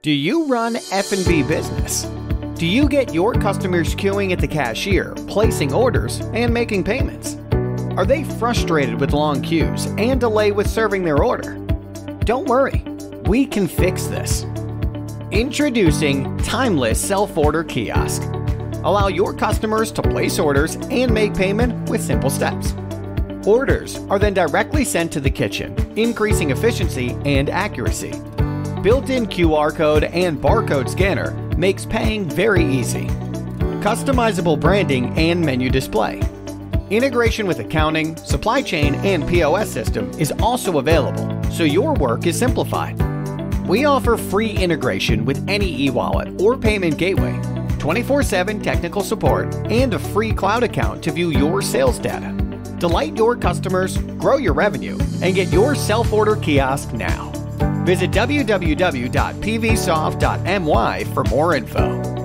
Do you run F&B business? Do you get your customers queuing at the cashier, placing orders, and making payments? Are they frustrated with long queues and delay with serving their order? Don't worry, we can fix this. Introducing Timeless Self Order Kiosk. Allow your customers to place orders and make payment with simple steps. Orders are then directly sent to the kitchen, increasing efficiency and accuracy. Built-in QR code and barcode scanner makes paying very easy. Customizable branding and menu display. Integration with accounting, supply chain, and POS system is also available, so your work is simplified. We offer free integration with any e-wallet or payment gateway, 24/7 technical support, and a free cloud account to view your sales data. Delight your customers, grow your revenue, and get your self-order kiosk now. Visit www.pvsoft.my for more info.